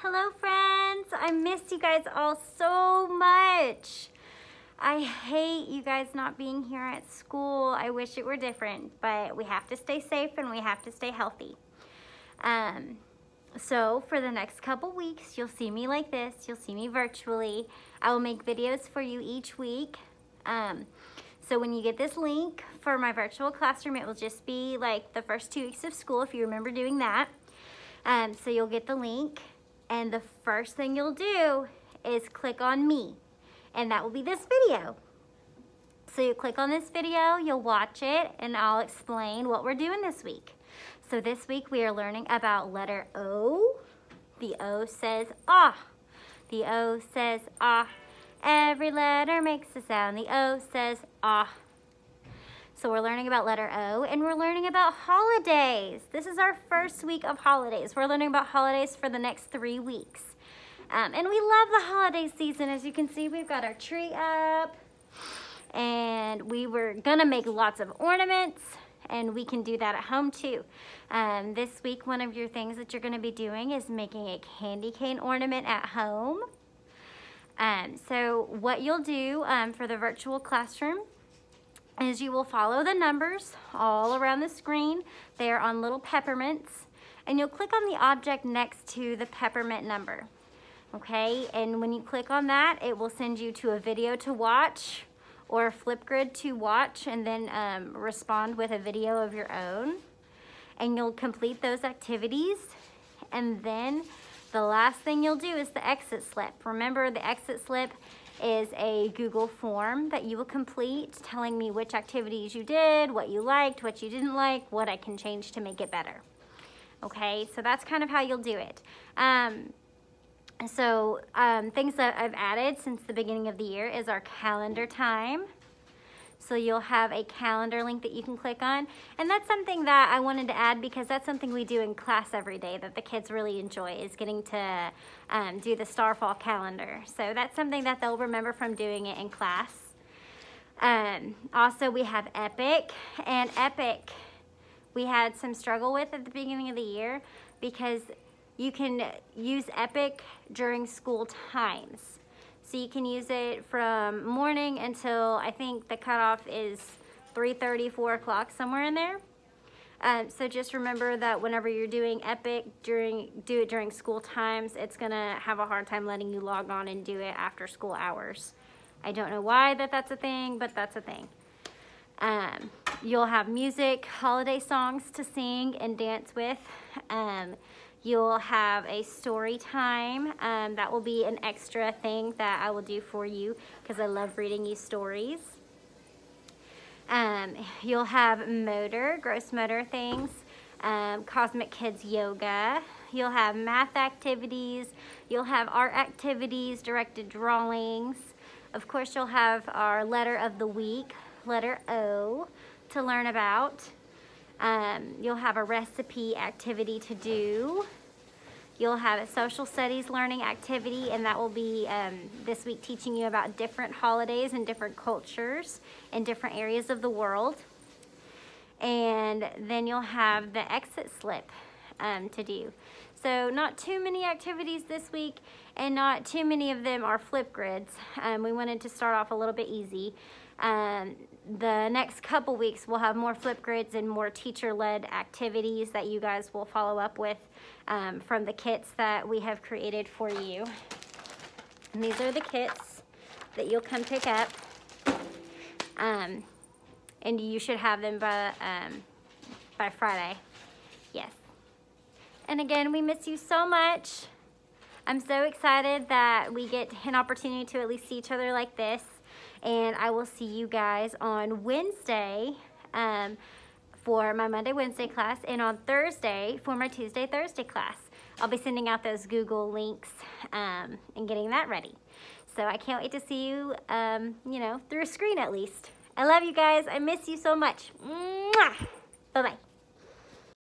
Hello friends, I missed you guys all so much. I hate you guys not being here at school. I wish it were different, but we have to stay safe and we have to stay healthy. Um, so for the next couple weeks, you'll see me like this. You'll see me virtually. I will make videos for you each week. Um, so when you get this link for my virtual classroom, it will just be like the first two weeks of school, if you remember doing that. Um, so you'll get the link and the first thing you'll do is click on me and that will be this video. So you click on this video, you'll watch it, and I'll explain what we're doing this week. So this week we are learning about letter O. The O says ah. The O says ah. Every letter makes a sound. The O says ah. So we're learning about letter O and we're learning about holidays. This is our first week of holidays. We're learning about holidays for the next three weeks. Um, and we love the holiday season. As you can see, we've got our tree up and we were gonna make lots of ornaments and we can do that at home too. Um, this week, one of your things that you're gonna be doing is making a candy cane ornament at home. Um, so what you'll do um, for the virtual classroom is you will follow the numbers all around the screen. They are on little peppermints and you'll click on the object next to the peppermint number okay? And when you click on that, it will send you to a video to watch or a Flipgrid to watch and then um, respond with a video of your own. And you'll complete those activities. And then the last thing you'll do is the exit slip. Remember the exit slip is a Google form that you will complete telling me which activities you did, what you liked, what you didn't like, what I can change to make it better. Okay, so that's kind of how you'll do it. Um, so um, things that I've added since the beginning of the year is our calendar time. So you'll have a calendar link that you can click on. And that's something that I wanted to add because that's something we do in class every day that the kids really enjoy is getting to um, do the Starfall calendar. So that's something that they'll remember from doing it in class. Um, also, we have Epic. And Epic, we had some struggle with at the beginning of the year because you can use Epic during school times. So you can use it from morning until I think the cutoff is 3.30, 4 o'clock, somewhere in there. Um, so just remember that whenever you're doing Epic, during do it during school times, it's gonna have a hard time letting you log on and do it after school hours. I don't know why that that's a thing, but that's a thing. Um, you'll have music, holiday songs to sing and dance with. Um, You'll have a story time. Um, that will be an extra thing that I will do for you because I love reading you stories. Um, you'll have motor, gross motor things, um, Cosmic Kids Yoga. You'll have math activities. You'll have art activities, directed drawings. Of course, you'll have our letter of the week, letter O, to learn about. Um, you'll have a recipe activity to do. You'll have a social studies learning activity and that will be um, this week teaching you about different holidays and different cultures in different areas of the world. And then you'll have the exit slip um, to do. So not too many activities this week and not too many of them are Flipgrids. Um, we wanted to start off a little bit easy. Um, the next couple weeks we'll have more Flipgrids and more teacher-led activities that you guys will follow up with um, from the kits that we have created for you. And these are the kits that you'll come pick up. Um, and you should have them by, um, by Friday. Yes. And again, we miss you so much. I'm so excited that we get an opportunity to at least see each other like this and I will see you guys on Wednesday um, for my Monday, Wednesday class, and on Thursday for my Tuesday, Thursday class. I'll be sending out those Google links um, and getting that ready. So I can't wait to see you, um, you know, through a screen at least. I love you guys. I miss you so much. Bye-bye.